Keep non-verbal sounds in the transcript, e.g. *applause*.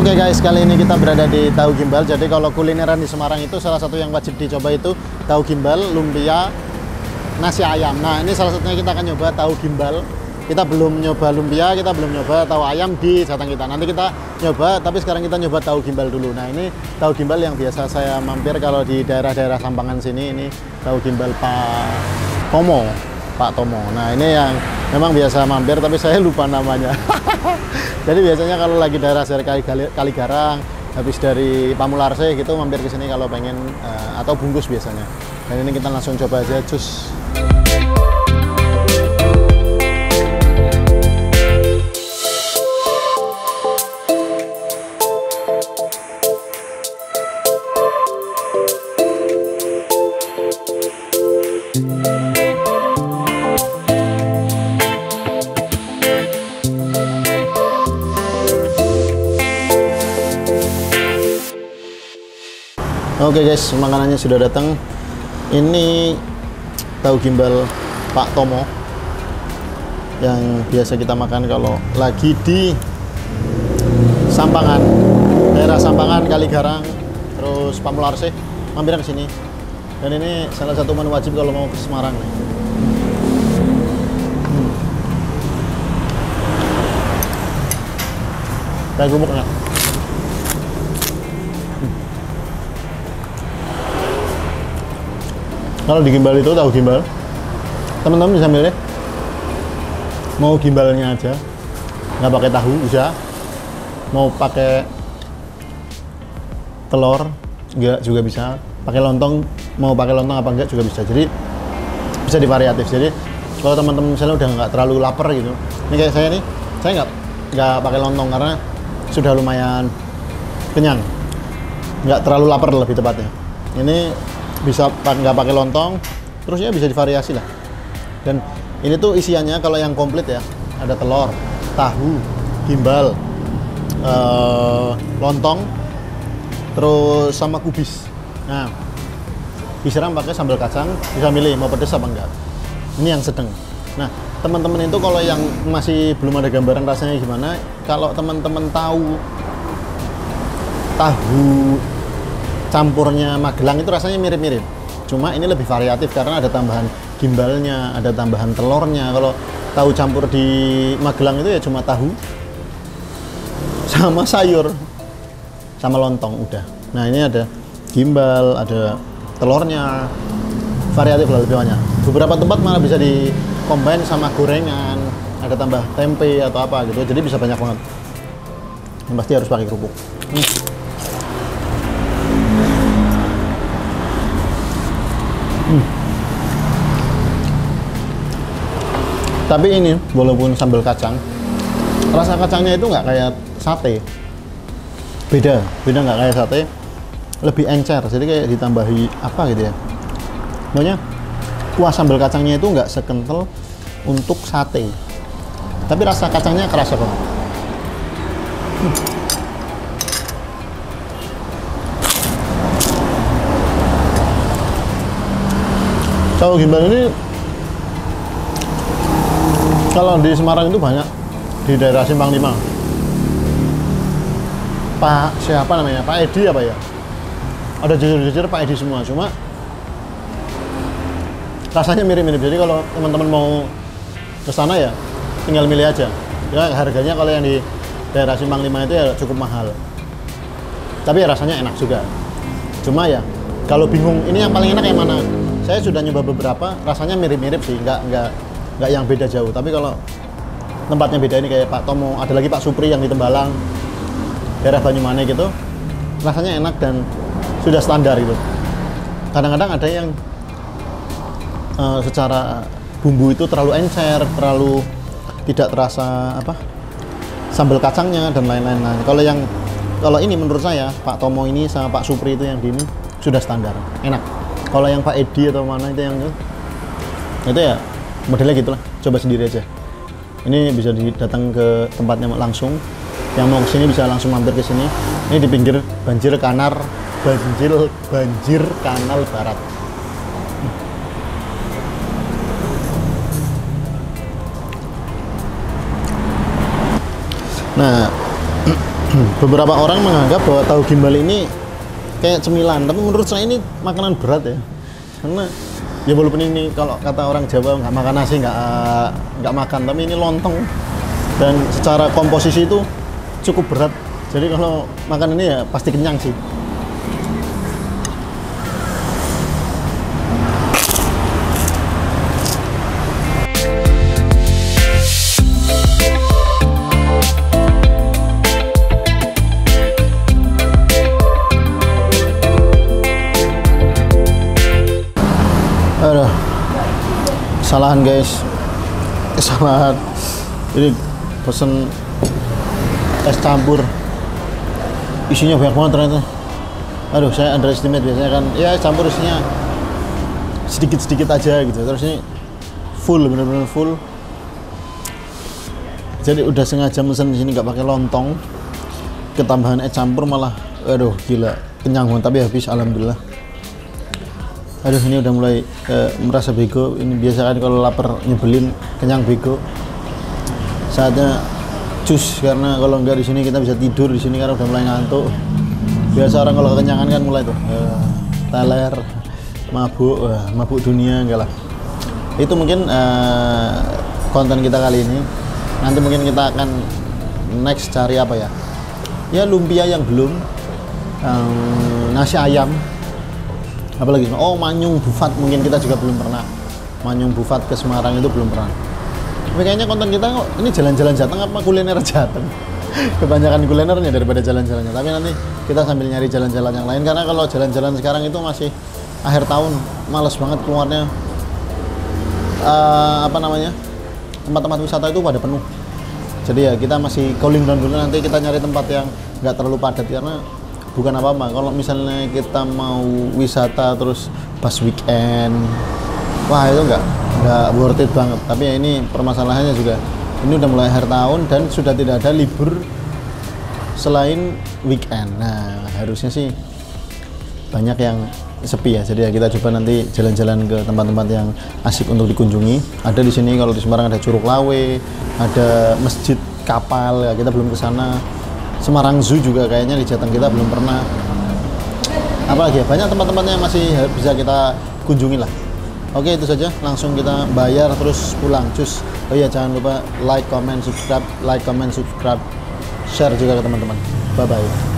Oke guys, kali ini kita berada di Tahu Gimbal. Jadi kalau kulineran di Semarang itu salah satu yang wajib dicoba itu tahu gimbal, lumpia, nasi ayam. Nah, ini salah satunya kita akan nyoba tahu gimbal. Kita belum nyoba lumpia, kita belum nyoba tahu ayam di jatang kita. Nanti kita nyoba, tapi sekarang kita nyoba tahu gimbal dulu. Nah, ini tahu gimbal yang biasa saya mampir kalau di daerah-daerah Sampangan sini. Ini tahu gimbal Pak Tomo. Pak Tomo. Nah, ini yang memang biasa mampir, tapi saya lupa namanya. *laughs* Jadi biasanya kalau lagi daerah dari Kali, Kali Garang, habis dari Pamularse gitu mampir ke sini kalau pengen uh, atau bungkus biasanya. Dan ini kita langsung coba aja jus. Oke guys, makanannya sudah datang. Ini tahu gimbal Pak Tomo yang biasa kita makan kalau lagi di Sampangan, daerah Sampangan, Kaligarang, terus Pamularse, mampir ke sini. Dan ini salah satu menu wajib kalau mau ke Semarang. Hmm. Kayak gubuk enggak? Kalau di gimbal itu tahu gimbal? Teman-teman bisa milih. Mau gimbalnya aja. Nggak pakai tahu bisa. Mau pakai telur nggak juga bisa. Pakai lontong mau pakai lontong apa enggak juga bisa. Jadi bisa divariatif. Jadi kalau teman-teman misalnya udah nggak terlalu lapar gitu. Ini kayak saya nih saya nggak nggak pakai lontong karena sudah lumayan kenyang. Nggak terlalu lapar lebih tepatnya. Ini bisa nggak pakai lontong terus ya bisa divariasi lah. Dan ini tuh isiannya kalau yang komplit ya ada telur tahu gimbal uh, lontong terus sama kubis. Nah disiram pakai sambal kacang bisa milih mau pedes apa enggak. Ini yang sedang. Nah teman-teman itu kalau yang masih belum ada gambaran rasanya gimana kalau teman-teman tahu tahu campurnya Magelang itu rasanya mirip-mirip. Cuma ini lebih variatif karena ada tambahan gimbalnya, ada tambahan telurnya. Kalau tahu campur di Magelang itu ya cuma tahu sama sayur sama lontong udah. Nah ini ada gimbal, ada telurnya, variatif lah lebih banyak. Beberapa tempat malah bisa di combine sama gorengan, ada tambah tempe atau apa gitu. Jadi bisa banyak banget. Yang pasti harus pakai kerupuk. Hmm. Tapi ini walaupun sambal kacang, rasa kacangnya itu nggak kayak sate. Beda, beda nggak kayak sate. Lebih encer, jadi kayak ditambahi apa gitu ya. Makanya kuah sambal kacangnya itu nggak sekental untuk sate. Tapi rasa kacangnya kerasa banget. Hmm. Tahu gimbal ini kalau di Semarang itu banyak di daerah Simpang Lima. Pak siapa namanya? Pak Edi apa ya? Ada jujur-jujur Pak Edi semua, cuma rasanya mirip-mirip. Jadi kalau teman-teman mau ke sana ya tinggal milih aja. Ya harganya kalau yang di daerah Simpang Lima itu ya cukup mahal. Tapi ya rasanya enak juga. Cuma ya kalau bingung ini yang paling enak yang mana? saya sudah nyoba beberapa rasanya mirip-mirip sih nggak nggak nggak yang beda jauh tapi kalau tempatnya beda ini kayak Pak Tomo ada lagi Pak Supri yang di Tembalang daerah Banyumane gitu rasanya enak dan sudah standar gitu. Kadang-kadang ada yang uh, secara bumbu itu terlalu encer terlalu tidak terasa apa sambal kacangnya dan lain-lain. Nah kalau yang kalau ini menurut saya Pak Tomo ini sama Pak Supri itu yang di ini sudah standar enak. Kalau yang Pak Edi atau mana itu yang itu ya modelnya gitulah coba sendiri aja. Ini bisa datang ke tempatnya langsung. Yang mau ke sini bisa langsung mampir ke sini. Ini di pinggir banjir kanar banjir banjir kanal barat. Nah *clears throat* beberapa orang menganggap bahwa tahu gimbal ini kayak cemilan. Tapi menurut saya ini makanan berat ya. Karena ya walaupun ini kalau kata orang Jawa nggak makan nasi nggak nggak makan tapi ini lontong. Dan secara komposisi itu cukup berat. Jadi kalau makan ini ya pasti kenyang sih kesalahan guys, kesalahan. Ini pesen es campur, isinya banyak banget ternyata. Aduh, saya underestimate biasanya kan, ya es campur isinya sedikit-sedikit aja gitu. Terus ini full, bener-bener full. Jadi udah sengaja mesen di sini nggak pakai lontong. Ketambahan es campur malah, aduh gila, kenyang banget. Tapi habis, alhamdulillah aduh ini udah mulai uh, merasa bego. Ini biasa kan kalau lapar nyebelin kenyang bego. Saatnya cus karena kalau enggak di sini kita bisa tidur di sini karena udah mulai ngantuk. Biasa orang kalau kekenyangan kan mulai tuh uh, teler mabuk uh, mabuk dunia enggak lah. Itu mungkin uh, konten kita kali ini. Nanti mungkin kita akan next cari apa ya? Ya lumpia yang belum um, nasi ayam apalagi oh Manyung Bufat mungkin kita juga belum pernah. Manyung Bufat ke Semarang itu belum pernah. Tapi kayaknya konten kita kok ini jalan-jalan Jateng apa kuliner Jateng? *laughs* Kebanyakan kulinernya daripada jalan-jalannya. Tapi nanti kita sambil nyari jalan-jalan yang lain. Karena kalau jalan-jalan sekarang itu masih akhir tahun males banget keluarnya. Uh, apa namanya? Tempat-tempat wisata itu pada penuh. Jadi ya kita masih calling down dulu. Nanti kita nyari tempat yang nggak terlalu padat karena bukan apa-apa kalau misalnya kita mau wisata terus pas weekend wah itu enggak enggak worth it banget. Tapi ya ini permasalahannya juga ini udah mulai akhir tahun dan sudah tidak ada libur selain weekend. Nah harusnya sih banyak yang sepi ya. Jadi ya kita coba nanti jalan-jalan ke tempat-tempat yang asik untuk dikunjungi. Ada di sini kalau di Semarang ada Curug Lawe ada masjid kapal. Ya kita belum ke sana Semarang Zoo juga kayaknya di Jateng kita belum pernah. Apalagi ya? Banyak tempat-tempat yang masih bisa kita kunjungi lah. Oke itu saja. Langsung kita bayar terus pulang. Cus. Oh iya jangan lupa like comment subscribe. Like comment subscribe. Share juga ke teman-teman. Bye bye